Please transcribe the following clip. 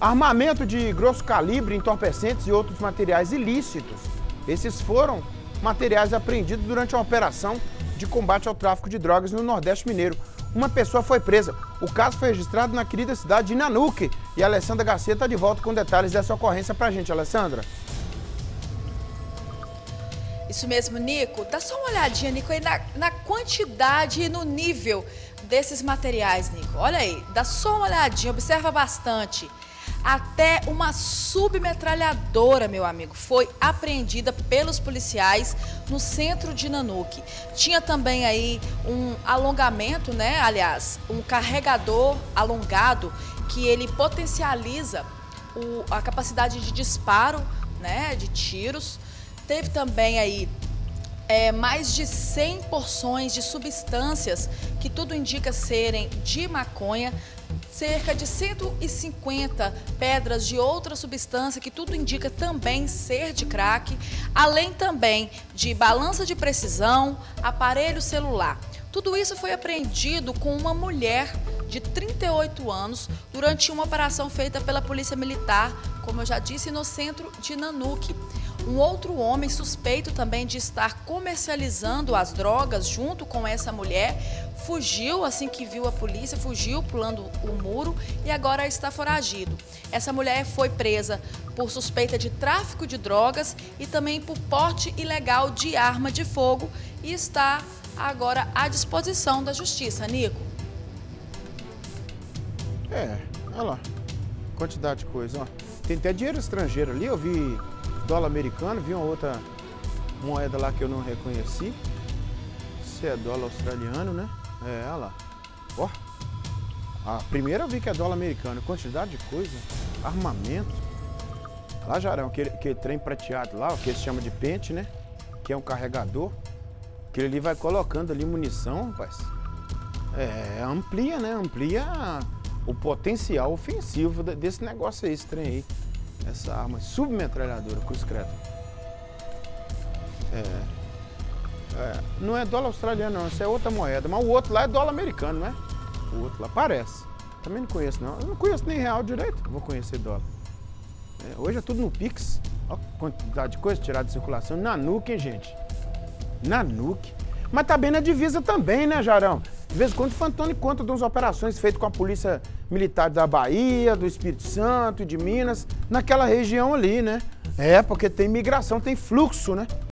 Armamento de grosso calibre, entorpecentes e outros materiais ilícitos. Esses foram materiais apreendidos durante uma operação de combate ao tráfico de drogas no Nordeste Mineiro. Uma pessoa foi presa. O caso foi registrado na querida cidade de Nanuque. E a Alessandra Garcia está de volta com detalhes dessa ocorrência para a gente. Alessandra. Isso mesmo, Nico. Dá só uma olhadinha, Nico, aí na, na quantidade e no nível desses materiais, Nico. Olha aí, dá só uma olhadinha, observa bastante. Até uma submetralhadora, meu amigo, foi apreendida pelos policiais no centro de Nanuque. Tinha também aí um alongamento, né? Aliás, um carregador alongado que ele potencializa o, a capacidade de disparo, né? De tiros. Teve também aí é, mais de 100 porções de substâncias que tudo indica serem de maconha, cerca de 150 pedras de outra substância que tudo indica também ser de crack, além também de balança de precisão, aparelho celular. Tudo isso foi apreendido com uma mulher de 38 anos durante uma operação feita pela Polícia Militar, como eu já disse, no centro de Nanuque. Um outro homem suspeito também de estar comercializando as drogas junto com essa mulher fugiu assim que viu a polícia, fugiu pulando o muro e agora está foragido. Essa mulher foi presa por suspeita de tráfico de drogas e também por porte ilegal de arma de fogo e está agora à disposição da justiça. Nico. É, olha lá. Quantidade de coisa, ó. Tem até dinheiro estrangeiro ali, eu vi dólar americano, vi uma outra moeda lá que eu não reconheci. Se é dólar australiano, né? É, lá. Ó. A primeira eu vi que é dólar americano. Quantidade de coisa. Armamento. Lá, Jarão, aquele, aquele trem prateado lá, o que eles chamam de pente, né? Que é um carregador. Aquele ali vai colocando ali munição, rapaz. É, amplia, né? Amplia o potencial ofensivo desse negócio aí, esse trem aí. Essa arma submetralhadora, cruz credo. É, é, não é dólar australiano não, isso é outra moeda. Mas o outro lá é dólar americano, né? O outro lá parece. Também não conheço não. Eu não conheço nem real direito, vou conhecer dólar. É, hoje é tudo no Pix. Olha a quantidade de coisa tirada de circulação. Na nuke, hein, gente? Na nuke. Mas tá bem na divisa também, né, Jarão? De vez em quando o Fantoni conta de umas operações feitas com a Polícia Militar da Bahia, do Espírito Santo e de Minas, naquela região ali, né? É, porque tem migração, tem fluxo, né?